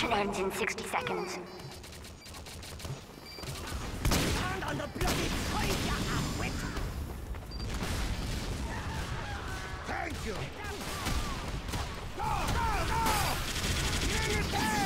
Mission ends in 60 seconds. Thank you! Go, go, go! Here you